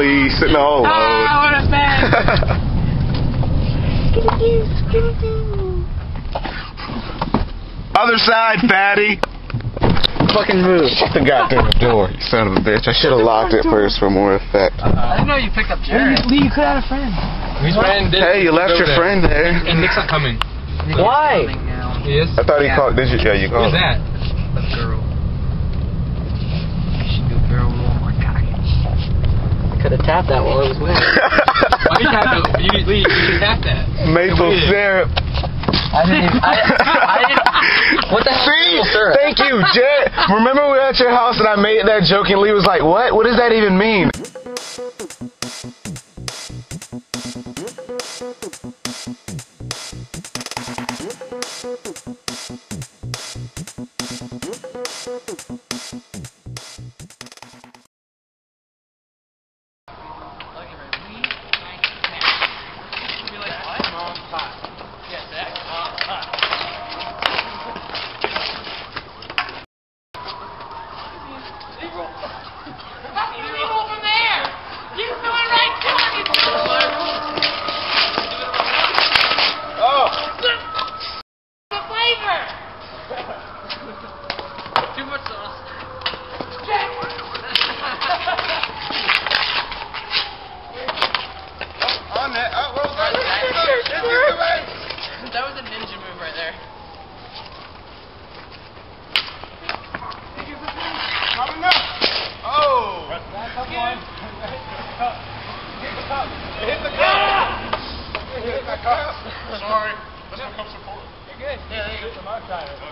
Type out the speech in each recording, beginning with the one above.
release. No load. Ah, what a mess. Other side, fatty. Fucking move. Shut the goddamn door, you son of a bitch. I should have locked it first for more effect. I didn't know you picked up Jared. Lee, you could have had a friend. Whose friend did Hey, you left your friend there. And Nick's not coming. Why? He is? I thought he called. Did you? Yeah, you Who's called. that? A girl. She do girl roll my cock. Could have tapped that while it was wet. Why you tap it? You, Lee, you should tap that. Maple syrup. I didn't even. I, I didn't. What the hell? See? maple syrup? Thank you, Jet. Remember we were at your house and I made that joke and Lee was like, "What? What does that even mean?" Too much sauce. On that. Oh, well, That was a ninja move right there. Oh! Sorry. Let's become support. Yeah, there you go.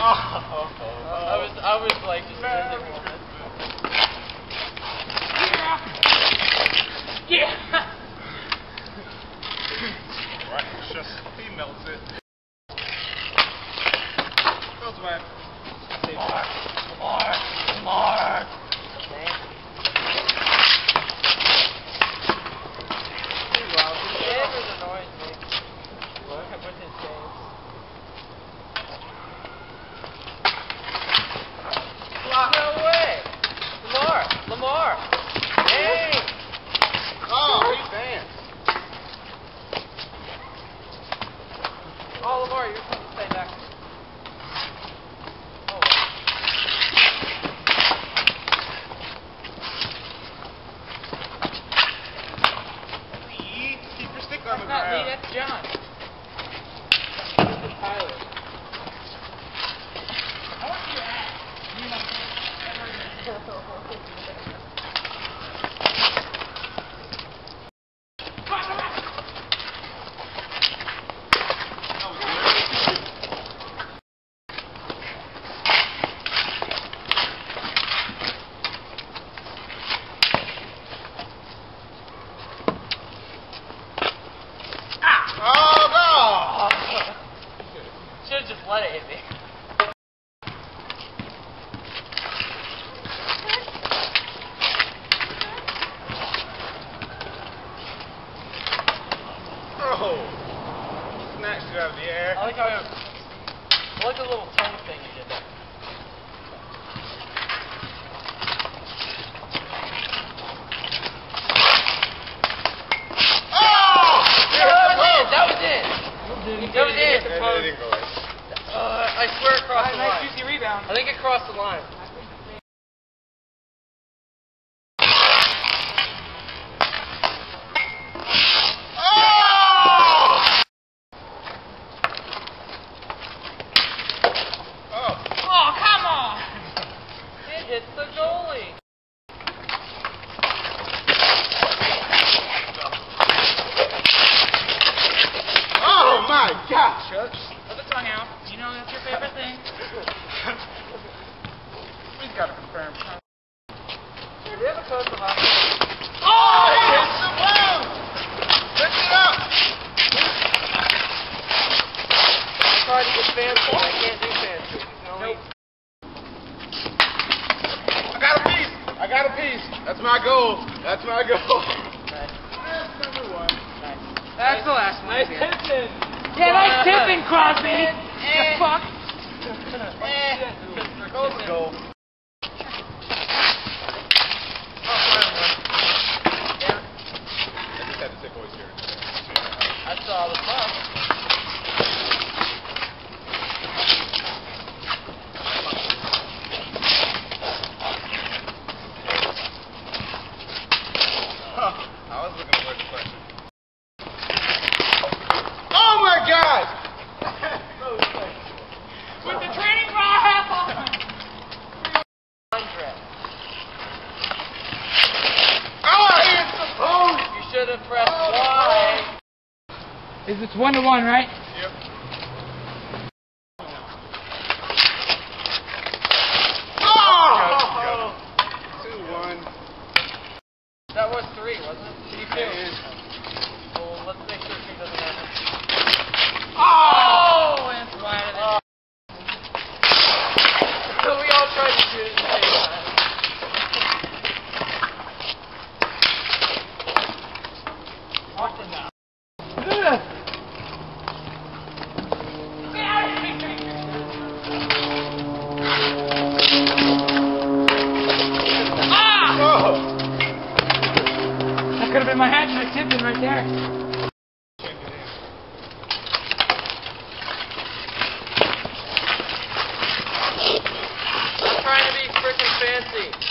I was, I was like, just Yeah. Right, it's just, he melts it. Melts away. No way! Lamar! Lamar! Hey! Oh, he danced. Oh, Lamar, you're supposed to stay back. Oh. Lee, keep your stick on the That's not Lee, ground. that's John. Tyler. Oh, Should have just let it hit me. Oh! Snatched it out of the air. I like how it, I like the little tongue thing you did there. Oh! That was it! That was it! That was it! Uh, I swear it crossed the line. juicy rebound. I think it crossed the line. Oh, come on! It hit the goalie. Oh my gosh! Let the tongue out. You know that's your favorite thing. He's got to confirm. Do you have a code for hockey? Oh! It's the blue! Lift it up! That's my goal. That's my goal. That's the last one. Nice tipping. Yeah, nice tipping, Crosby. Eh. You fuck. Eh. Goal. I just had to say boys here. I saw the puck. I was looking for the question. Oh my god! With the training bra. Hundred. Oh, it's supposed. You should Y. Is it's one to one, right? Yep. Oh! Two one. That was three, wasn't it? She two. Well, let's make sure she doesn't have it. Oh! oh and it's wide of it. So we all tried to shoot it at the same time. Watching now. Ah! That could have been my hat trick tipping right there. Fancy.